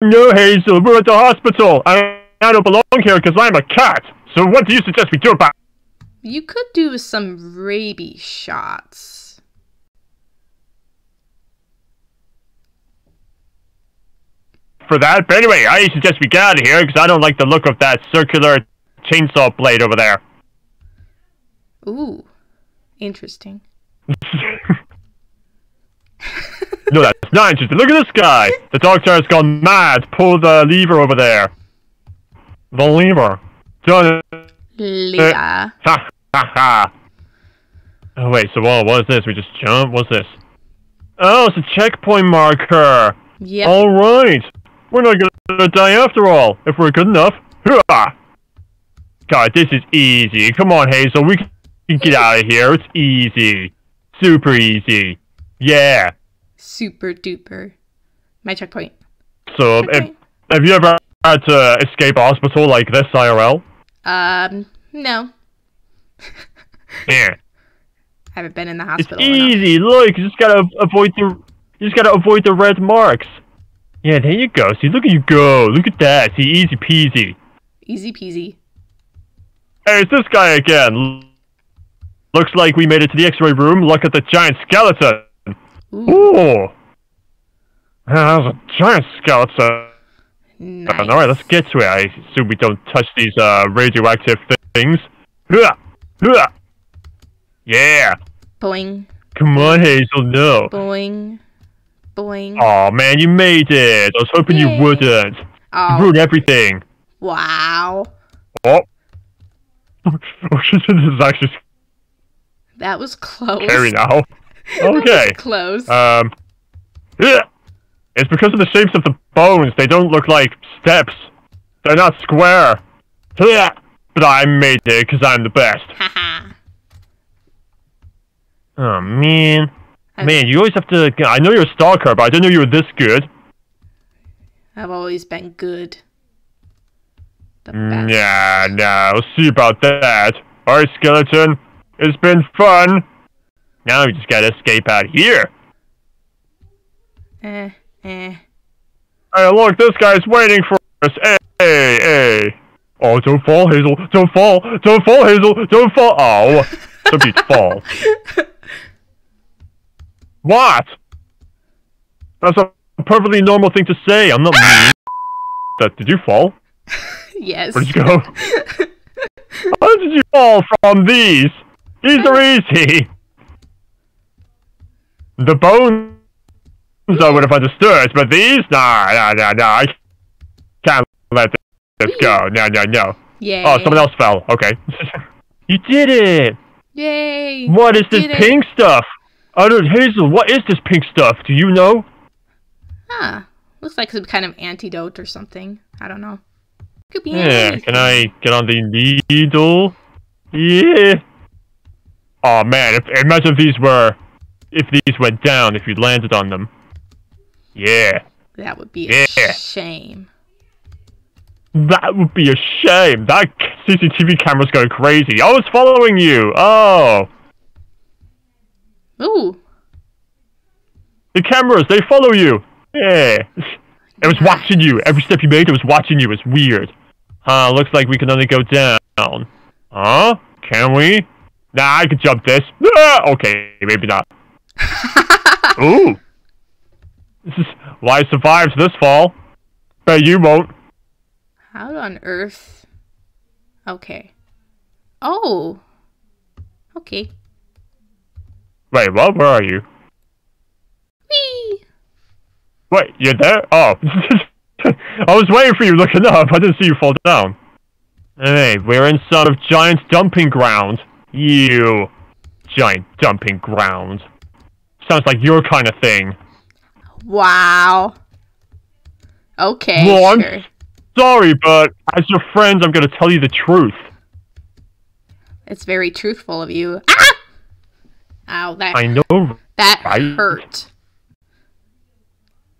no, Hazel, we're at the hospital. I, I don't belong here because I'm a cat. So what do you suggest we do about You could do some rabies shots. for that? But anyway, I suggest we get out of here because I don't like the look of that circular chainsaw blade over there. Ooh, interesting. no, that's not interesting. Look at this guy. The doctor has gone mad. Pull the lever over there. The lever. Done it. Leah. Ha ha ha. Oh wait, so what, what is this? We just jump? What's this? Oh, it's a checkpoint marker. Yep. Alright. We're not gonna die after all, if we're good enough. Hurrah! God, this is easy. Come on, Hazel, we can get out of here. It's easy. Super easy. Yeah. Super duper. My checkpoint. So, if, have you ever had to escape a hospital like this IRL? Um, no. Yeah. Haven't been in the It's hospital. enough. easy. Look, you just gotta avoid the, you just gotta avoid the red marks. Yeah, there you go. See, look at you go. Look at that. See, easy peasy. Easy peasy. Hey, it's this guy again. Looks like we made it to the X-ray room. Look at the giant skeleton. Ooh, Ooh. That was a giant skeleton. nice. All right, let's get to it. I assume we don't touch these uh, radioactive things. Yeah. Boing, Come on, Hazel. No. boing, boing. Oh man, you made it. I was hoping Yay. you wouldn't. You Oh, ruined everything. wow. Oh. oh! This is actually That was close. scary now. Okay. close. Um, yeah. it's because of the shapes of the bones. They don't look like steps. They're not square. Yeah. But I made it because I'm the best. Oh man, I've- man, you always have to. I know you're a stalker, but I didn't know you were this good. I've always been good. The Mm, best. Yeah, no, we'll see about that. Alright, skeleton, it's been fun. Now we just gotta escape out here. Eh, eh. Hey, look, this guy's waiting for us. Hey, hey, hey. Oh, don't fall, Hazel. Don't fall. Don't fall, Hazel. Don't fall. Oh, don't be fall. What? That's a perfectly normal thing to say. I'm not mean. That, did you fall? yes. Where'd you go? How did you fall from these? These are easy. The bones I would have understood, but these, nah, nah, nah, nah. I can't let this go. No, no, no. Oh, Yay. Oh, someone else fell. Okay. you did it. Yay. What is this Did it. pink stuff? I don't, Hazel, what is this pink stuff? Do you know? Huh. Looks like some kind of antidote or something. I don't know. Could be Yeah, anything. can I get on the needle? Yeah. Oh man, if, imagine if these were, if these went down, if you landed on them. Yeah, That would be a shame. that would be a shame. That CCTV camera's going crazy. I was following you. Oh, Ooh. the cameras, they follow you. Yeah. It was watching you. Every step you made, it was watching you. It's weird. Huh, looks like we can only go down. Huh? Can we? Nah, I could jump this. Ah, okay, maybe not. Ooh. This is why I survived this fall. Bet you won't. How on earth? Okay. Oh. Okay. Wait, what? Where are you? Whee! Wait, you're there? Oh. I was waiting for you looking up. I didn't see you fall down. Hey, we're in some of giant dumping ground. You. Giant dumping ground. Sounds like your kind of thing. Wow. Okay. Well, I'm sorry, but as your friend, I'm gonna tell you the truth. It's very truthful of you. Ah! Ow, that I know. that right. hurt.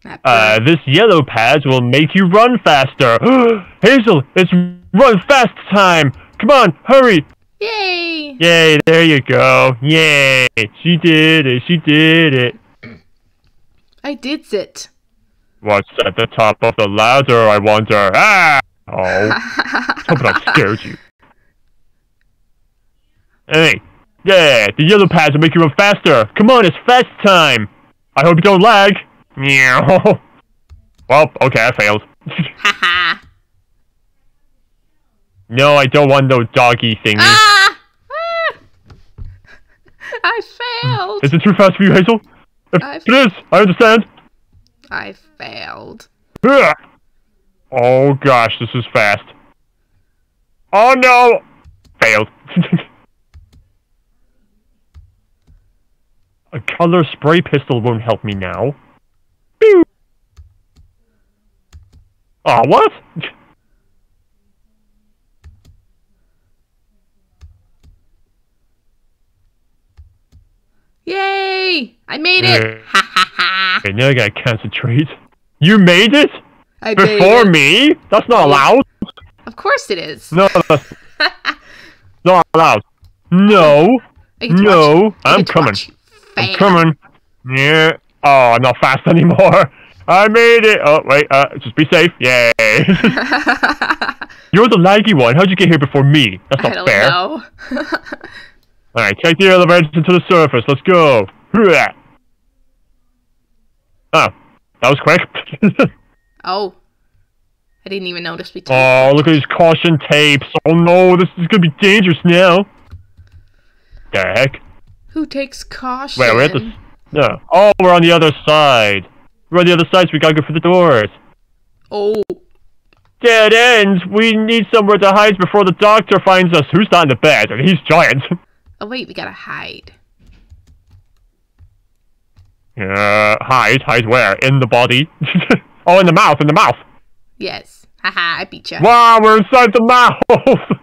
That Uh, this yellow pad will make you run faster. Hazel, it's run fast time. Come on, hurry. Yay! Yay, there you go. Yay. She did it. She did it. I did it. What's at the top of the ladder, I wonder? Ah! Oh, hope I scared you. Hey, yeah, the yellow pads will make you run faster. Come on, it's fast time. I hope you don't lag. Meow. Well, okay, I failed. No, I don't want no doggy thingy. ah! Ah! I failed. Is it too fast for you, Hazel? If it is, I understand. I failed. Oh gosh, this is fast. Oh no! Failed. A color spray pistol won't help me now. Oh, what? Yay! I made it. Ha ha ha. Okay, now I gotta concentrate. You made it? I Before it. me? That's not allowed. Of course it is. No, that's not allowed. No, I no, I I'm coming. I'm coming. Yeah. Oh, I'm not fast anymore. I made it. Oh, wait. Uh, just be safe. Yay. You're the laggy one. How'd you get here before me? That's I not don't fair. know. All right, take the elevator to the surface. Let's go. Oh, that was quick. oh. I didn't even notice we oh, look at these caution tapes. Oh no, this is gonna be dangerous now. The heck? Who takes caution? Wait, we're at the. No. Oh, we're on the other side. We're on the other side, so we gotta go for the doors. Oh. Dead ends. We need somewhere to hide before the doctor finds us. Who's not in the bed? And he's giant. Oh wait, we gotta hide. Uh, hide. Hide where? In the body. oh, in the mouth. In the mouth. Yes. Haha, I beat you. Wow, we're inside the mouth.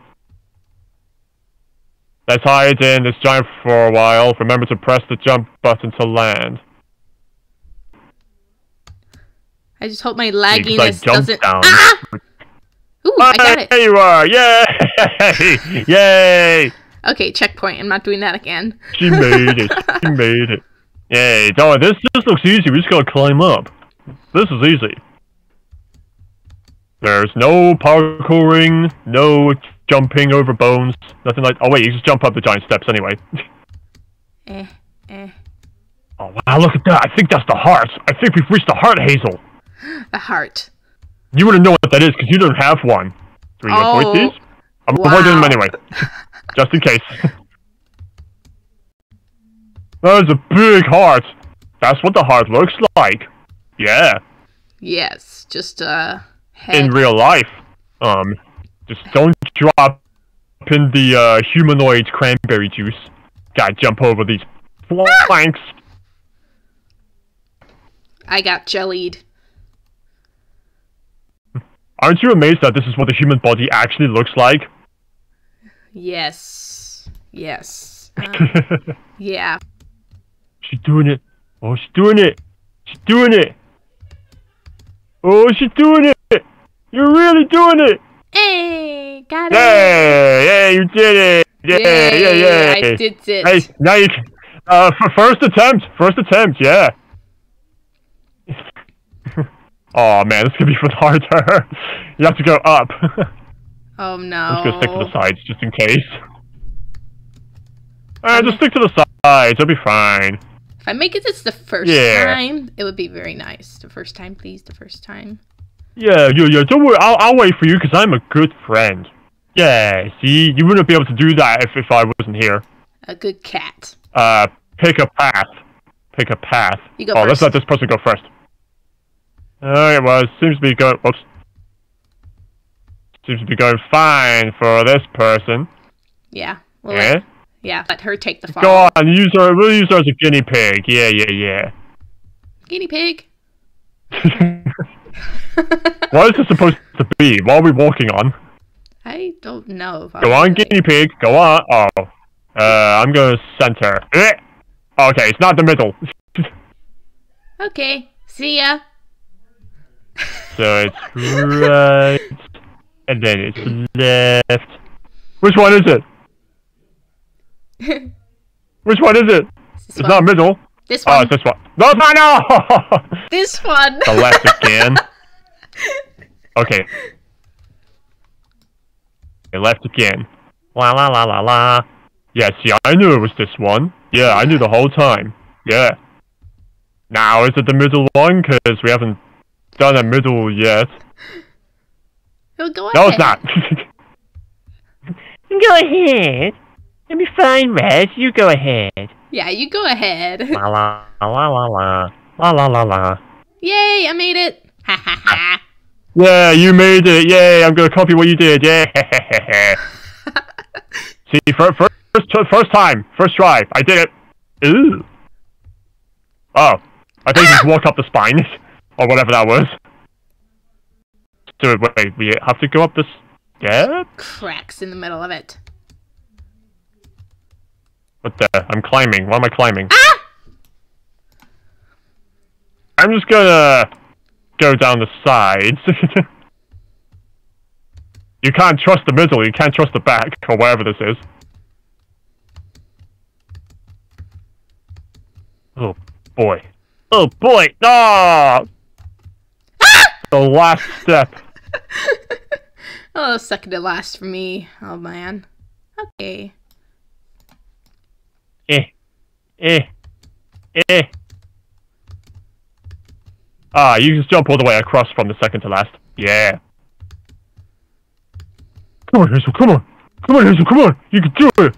Let's hide in this giant for a while. Remember to press the jump button to land. I just hope my lagginess doesn't. down. Ah! Ooh, I got it. There you are! Yay! Yay! Okay, checkpoint. I'm not doing that again. She made it. She made it. Yay! Oh, this this looks easy. We just gotta climb up. This is easy. There's no parkouring, no jumping over bones, nothing like. Oh wait, you just jump up the giant steps anyway. Eh, eh. Oh wow, look at that! I think that's the heart. I think we've reached the heart, Hazel. The heart. You wouldn't know what that is because you don't have one. So you Oh, avoid these? I'm avoiding them anyway, just in case. that is a big heart. That's what the heart looks like. Yeah, Yes, just uh head. in real life. Um, just don't drop in the uh, humanoid cranberry juice. Gotta jump over these planks. I got jellied. Aren't you amazed that this is what the human body actually looks like? Yes. Yes. Uh, yeah. She's doing it. Oh, she's doing it. She's doing it. Oh, she's doing it. You're really doing it. Hey, got it. Yay! Yay! You did it. Yay! Yay, Yay! I did it. Hey, now you can. Uh, for first attempt. First attempt. Yeah. oh man, this could be even harder. you have to go up. Oh no. Let's go stick to the sides just in case. Alright, just stick to the sides. It'll be fine. If I make it this the first Yeah. time, it would be very nice. The first time, please. The first time. Yeah, yeah, yeah. Don't worry. I'll, I'll wait for you because I'm a good friend. Yeah, see? You wouldn't be able to do that if, if I wasn't here. A good cat. Uh, pick a path. Pick a path. You go oh, let's let this person go first. Alright, well, it seems to be going. Whoops. Seems to be going fine for this person. Yeah. Well, Yeah? let, yeah. Let her take the fall. Go on, use her. We'll use her as a guinea pig. Yeah, yeah, yeah. Guinea pig. what is this supposed to be? What are we walking on? I don't know. Go on, it. guinea pig. Go on. Oh. Uh, I'm going to center. Eh. Okay, it's not the middle. Okay. See ya. So it's right, and then it's left. Which one is it? Which one is it? This It's not middle. This Oh, one. it's this one. No, not. No. this one. The left again. Okay. Okay, left again. La la la la la. Yeah, see, I knew it was this one. Yeah, I knew the whole time. Yeah. Now, is it the middle one? Because we haven't done a middle yet. Oh, go No, it's not. go ahead. It'll be fine, Raz. You go ahead. Yeah, you go ahead. La la la la la. La la la la. Yay, I made it. Ha ha ha. Yeah, you made it. Yay, I'm gonna copy what you did. Yeah. See, first, first, first time, first try, I did it. Ooh. Oh, I think you just ah! walk up the spine, or whatever that was. So wait, we have to go up this. Yeah. Cracks in the middle of it. What the? I'm climbing. Why am I climbing? Ah! I'm just gonna go down the sides. you can't trust the middle. You can't trust the back, or wherever this is. Oh boy. Oh boy. No. The last step. Oh, second to last for me. Oh man. Okay. Eh. Eh. Eh. Ah, you just jump all the way across from the second to last. Yeah. Come on, Hazel, come on. Come on, Hazel, come on. You can do it.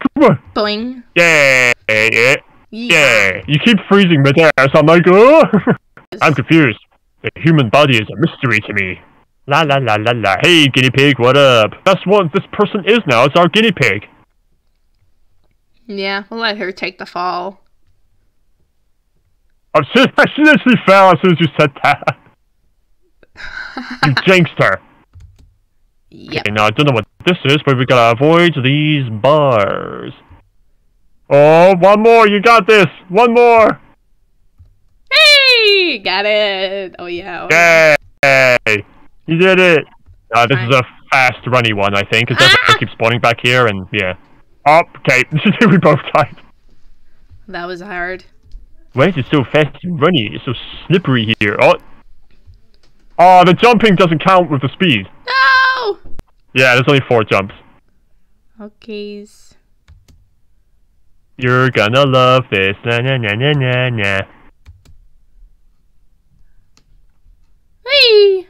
Come on. Boing. Yeah. Yeah. Yeah. You keep freezing midair, so I'm like, oh. I'm confused. The human body is a mystery to me. La la la la la. Hey, guinea pig, what up? That's what this person is now. It's our guinea pig. Yeah, we'll let her take the fall. I'm serious, I seriously fell as soon as you said that. you jinxed her. Yeah. Okay, now I don't know what this is, but we gotta avoid these bars. Oh, one more, you got this! One more! Hey! Got it! Oh yeah. oh, yeah. Yay! You did it! Uh, this is a fast runny one, I think, because Ah! I keep spawning back here, and yeah. Oh, okay, this is where we both died. That was hard. Why is it so fast and runny? It's so slippery here. Oh! Oh, the jumping doesn't count with the speed. No! Yeah, there's only four jumps. Okays. You're gonna love this. Na na na na na na. Hey!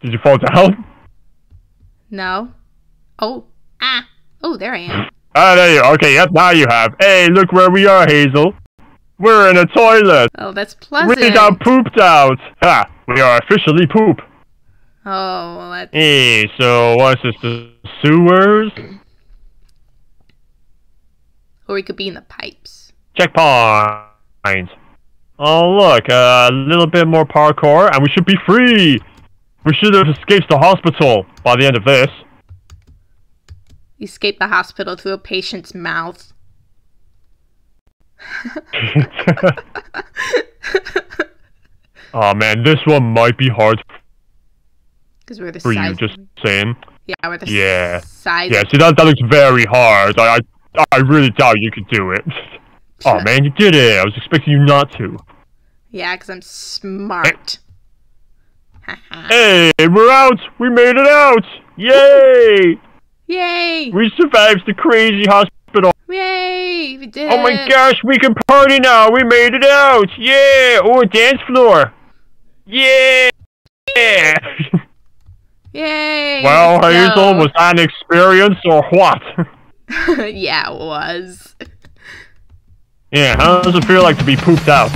Did you fall down? No. Oh. Ah. Oh, there I am. Ah, there you. are. Okay, yep. Now you have. Hey, look where we are, Hazel. We're in a toilet. Oh, that's pleasant. We got pooped out. Ha! We are officially poop. Oh, well, that. Hey, so what's this? The sewers? Or we could be in the pipes. Checkpoint. Oh look, a little bit more parkour, and we should be free. We should have escaped the hospital by the end of this. Escape the hospital through a patient's mouth. oh man, this one might be hard Because we're the for you. Just saying. yeah, we're the Yeah. size. Yeah, see that that looks very hard. I I, I really doubt you could do it. oh man, you did it. I was expecting you not to. Yeah, because I'm smart. Hey, we're out. We made it out. Yay! Yay! We survived the crazy hospital. Yay! We did Oh my gosh, we can party now. We made it out. Yeah! Oh, a dance floor. Yeah! Yeah! Yay! well, let's Hazel, was that an experience or what? yeah, it was. yeah, how does it feel like to be pooped out?